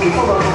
Thank on.